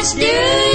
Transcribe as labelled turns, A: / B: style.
A: Let's do